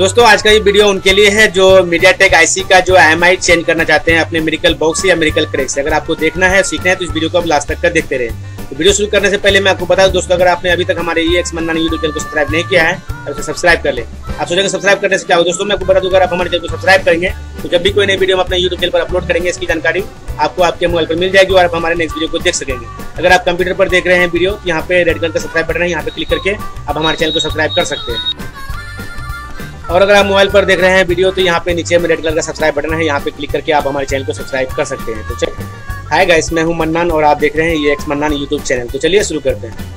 दोस्तों, आज का ये वीडियो उनके लिए है जो मीडिया टेक आईसी का जो एम चेंज करना चाहते हैं अपने मेरिकल बॉक्स या मेरिकल क्रैक से अगर आपको देखना है, सीखना है तो इस वीडियो को आप लास्ट तक का देखते रहे तो वीडियो शुरू करने से पहले मैं आपको बता दूँ, दोस्तों, अगर आपने अभी तक हमारे ई एक्स मन्ना यूट्यूब चैनल को सब्सक्राइब नहीं किया है तो उसे सब्सक्राइब कर ले। आप सोचेंगे सब्सक्राइब करने से क्या होगा? दोस्तों, मैं आपको बता दूँ, अगर आप हमारे चैनल को सब्सक्राइब करेंगे तो जब भी कोई नई वीडियो हम अपने यूट्यूब चैनल पर अपलोड करेंगे, इसकी जानकारी आपको आपके मोबाइल पर मिल जाएगी और आप हमारे नेक्स्ट वीडियो को देख सकेंगे। अगर आप कंप्यूटर पर देख रहे हैं वीडियो यहाँ पे रेड कलर का सब्सक्राइब बटन है, यहाँ पे क्लिक करके आप हमारे चैनल को सब्सक्राइब कर सकते हैं। और अगर आप मोबाइल पर देख रहे हैं वीडियो तो यहाँ पे नीचे में रेड कलर का सब्सक्राइब बटन है। यहाँ पे क्लिक करके आप हमारे चैनल को सब्सक्राइब कर सकते हैं। तो चलिए। हाय गाइस मैं हूँ मन्नान और आप देख रहे हैं ये एक्स मन्नान यूट्यूब चैनल तो चलिए शुरू करते हैं।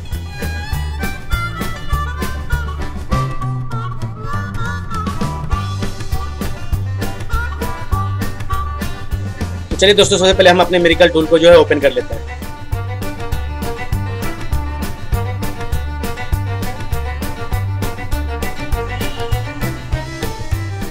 तो चलिए दोस्तों, सबसे पहले हम अपने मेरिकल टूल को जो है ओपन कर लेते हैं।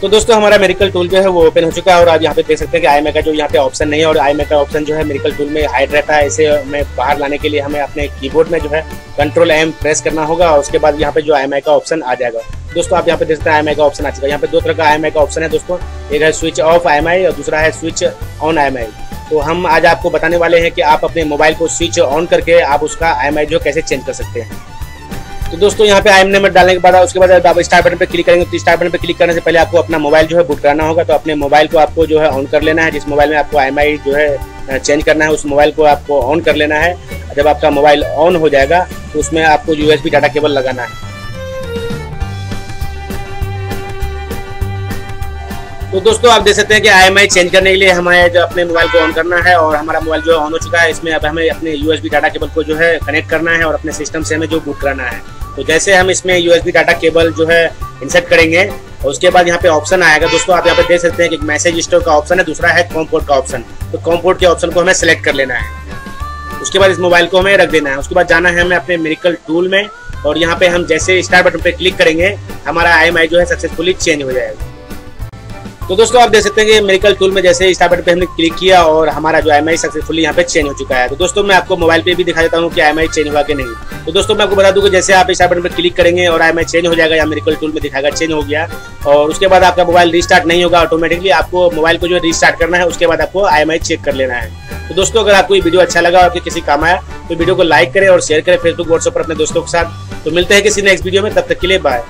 तो दोस्तों, हमारा मेरिकल टूल जो है वो ओपन हो चुका है और आप यहाँ पे देख सकते हैं कि आई का जो यहाँ पे ऑप्शन नहीं है और आई का ऑप्शन जो है मेरिकल टूल में हाइड रहता है। इसे में बाहर लाने के लिए हमें अपने कीबोर्ड में जो है कंट्रोल एम प्रेस करना होगा और उसके बाद यहाँ पे जो आई का ऑप्शन आ जाएगा। दोस्तों, आप यहाँ पे देख सकते हैं आई का ऑप्शन आ चुका है। यहाँ पे दो तरह का आई का ऑप्शन है दोस्तों। एक है स्विच ऑफ़ आई और दूसरा है स्विच ऑन आई तो हम आज आपको बताने वाले हैं कि आप अपने मोबाइल को स्विच ऑन करके आप उसका आई जो कैसे चेंज कर सकते हैं। तो दोस्तों, यहाँ पे आई एम नंबर डालने के बाद उसके बाद आप स्टार बटन पे क्लिक करेंगे तो स्टार बटन पे क्लिक करने से पहले आपको अपना मोबाइल जो है बुक कराना होगा। तो अपने मोबाइल को आपको जो है ऑन कर लेना है। जिस मोबाइल में आपको आई जो है चेंज करना है, उस मोबाइल को आपको ऑन कर लेना है। जब आपका मोबाइल ऑन हो जाएगा तो उसमें आपको यूएसबी डाटा केबल लगाना है। तो दोस्तों, आप देख सकते हैं कि आई चेंज करने के लिए हमें जो अपने मोबाइल को ऑन करना है और हमारा मोबाइल जो ऑन हो चुका है। इसमें अब हमें अपने यूएसबी डाटा केबल को जो है कनेक्ट करना है और अपने सिस्टम से हमें जो बुक कराना है। तो जैसे हम इसमें यूएसबी डाटा केबल जो है इंसर्ट करेंगे और उसके बाद यहाँ पे ऑप्शन आएगा। दोस्तों, आप यहाँ पे देख सकते हैं कि मैसेज स्टोर का ऑप्शन है, दूसरा है कॉम्पोर्ट का ऑप्शन तो कॉम्पोर्ट के ऑप्शन को हमें सेलेक्ट कर लेना है। उसके बाद इस मोबाइल को हमें रख देना है। उसके बाद जाना है हमें अपने मेरिकल टूल में और यहाँ पे हम जैसे स्टार बटन पे क्लिक करेंगे, हमारा आई जो है सक्सेसफुली चेंज हो जाएगा। तो दोस्तों, आप देख सकते हैं कि मेडिकल टूल में जैसे स्टार बटन पे हमने क्लिक किया और हमारा जो एम सक्सेसफुली यहाँ पे चेंज हो चुका है। तो दोस्तों, मैं आपको मोबाइल पे भी दिखा देता हूँ कि एम चेंज हुआ कि नहीं। तो दोस्तों, मैं आपको बता दूँ कि जैसे आप स्टार बटन पे क्लिक करेंगे और एम चेंज हो जाएगा या मेडिकल टूल में दिखाएगा चेंज हो गया। और उसके बाद आपका मोबाइल रिस्टार्ट नहीं होगा ऑटोमेटिकली आपको मोबाइल को जो रिस्टार्ट करना है, उसके बाद आपको आई चेक कर लेना है। तो दोस्तों, अगर आपको ये वीडियो अच्छा लगा और किसी काम आया तो वीडियो को लाइक करें और शेयर करें फेसबुक व्हाट्सएप पर अपने दोस्तों के साथ। तो मिलते हैं किसी नेक्स्ट वीडियो में, तब तक के लिए बाय